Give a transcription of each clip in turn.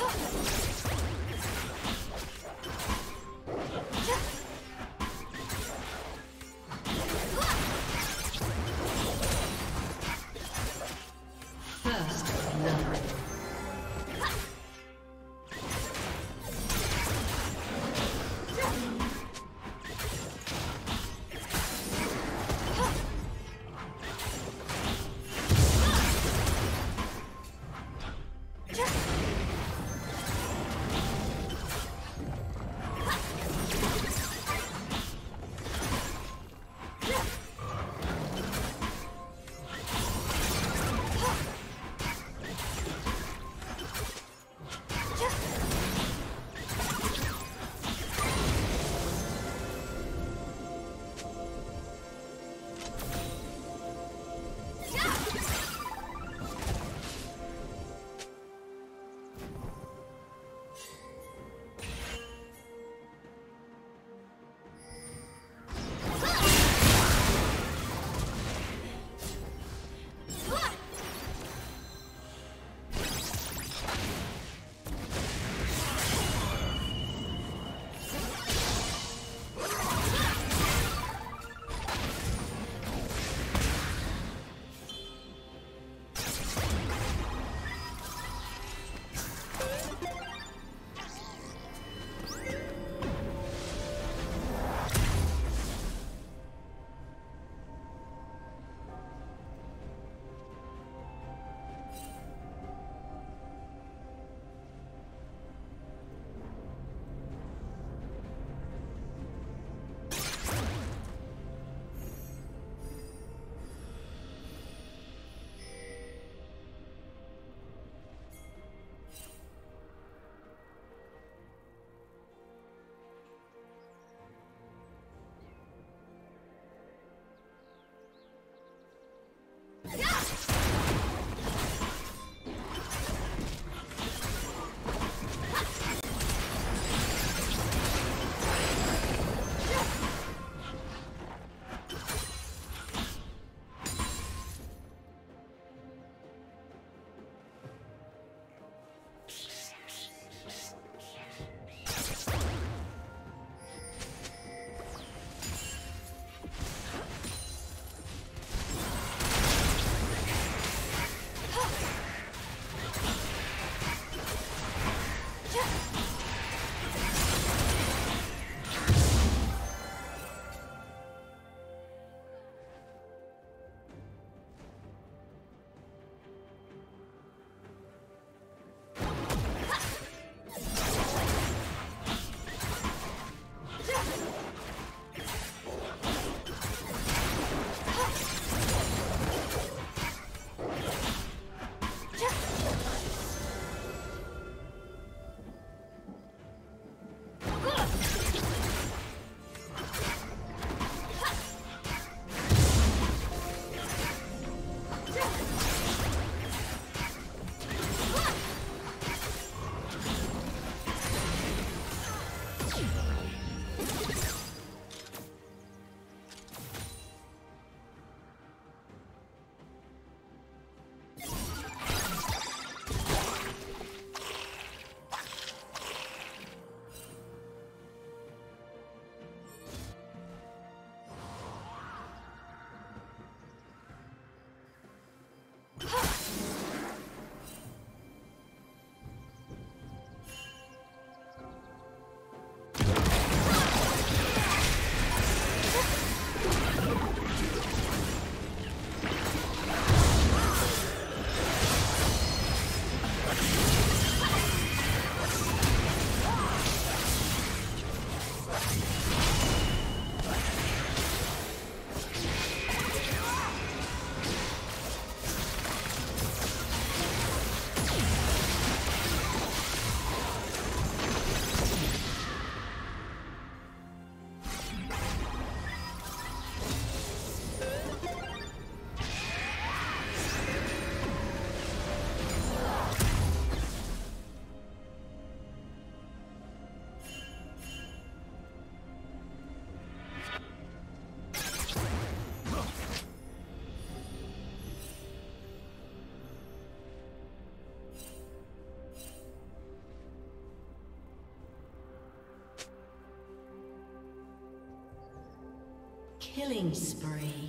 Huh. Killing spree.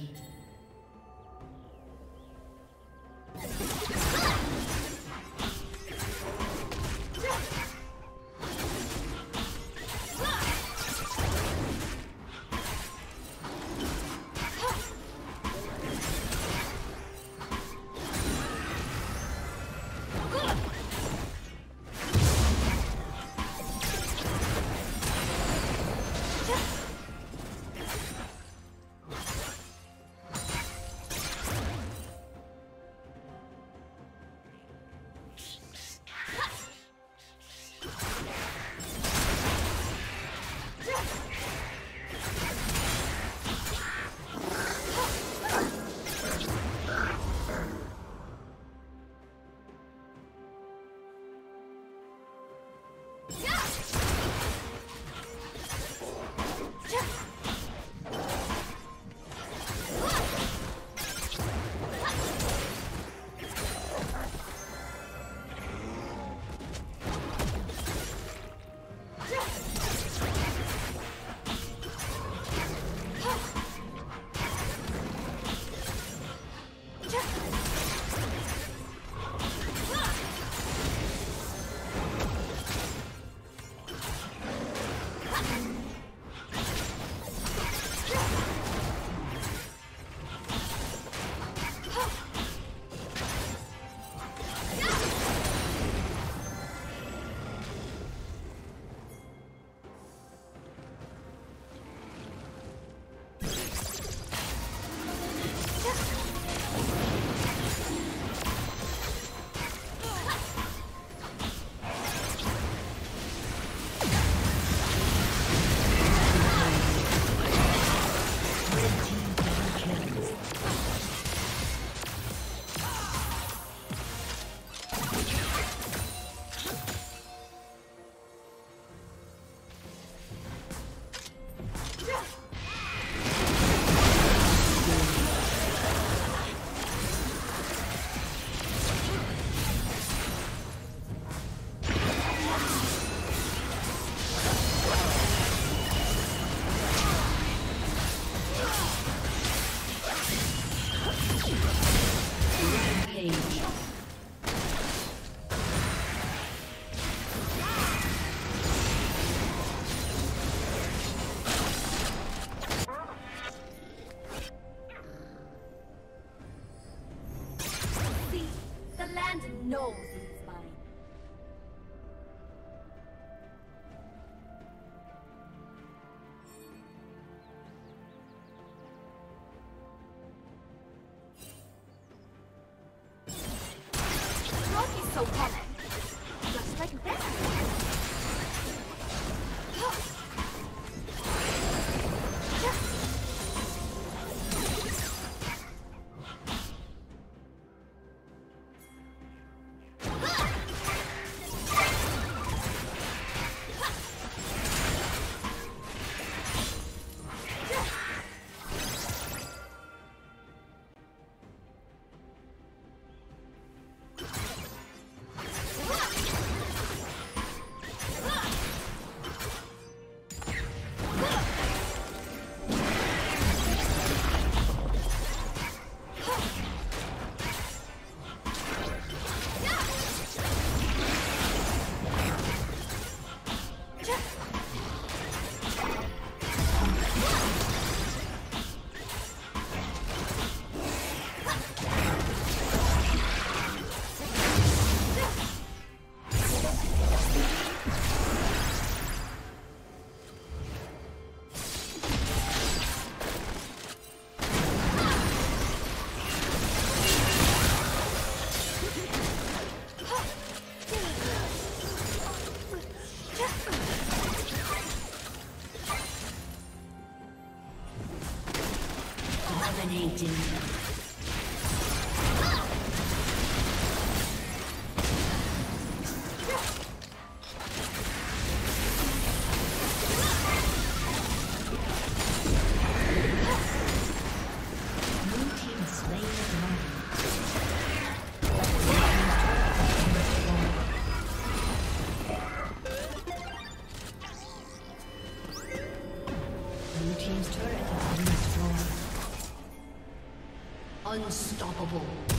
Unstoppable.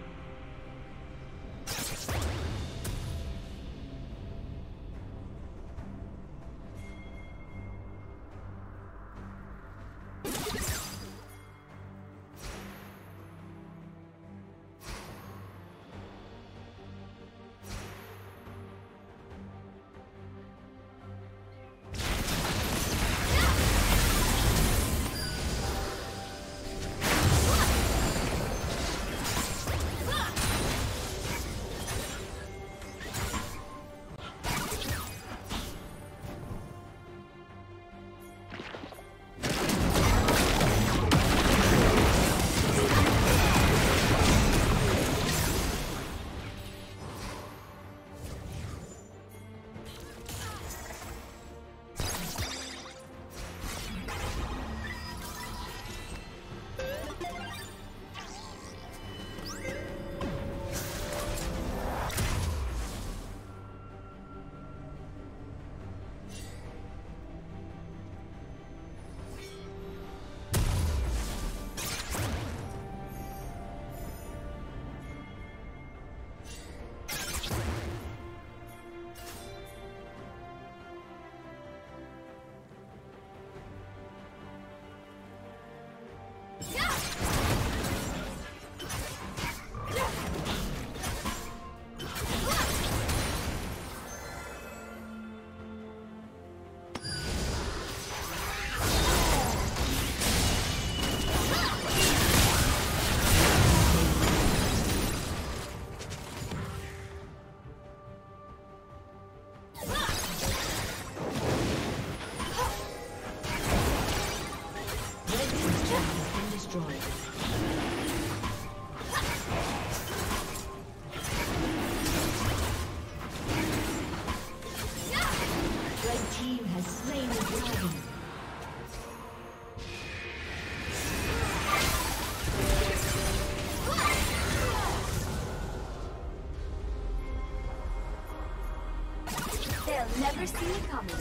never see me coming.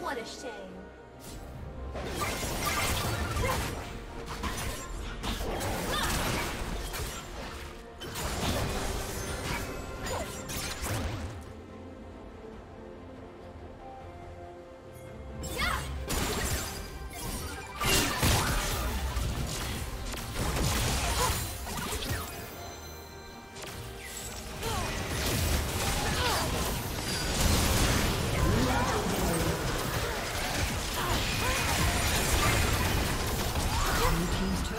What a shame.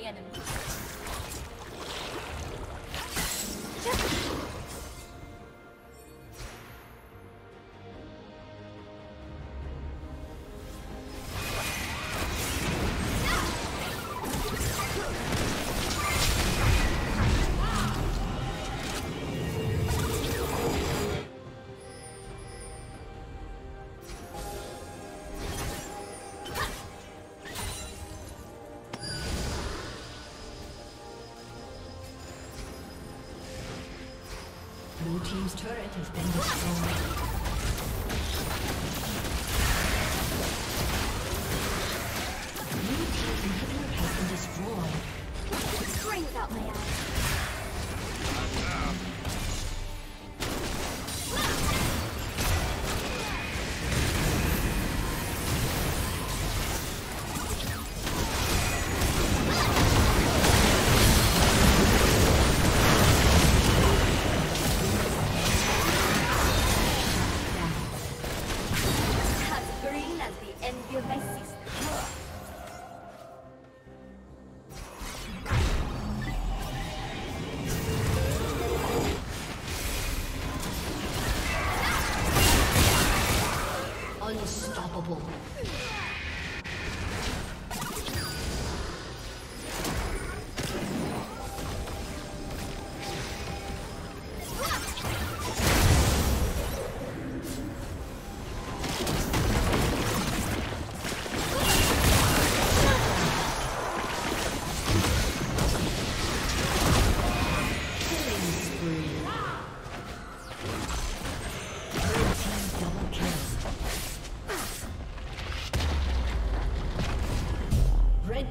Team's destroyed.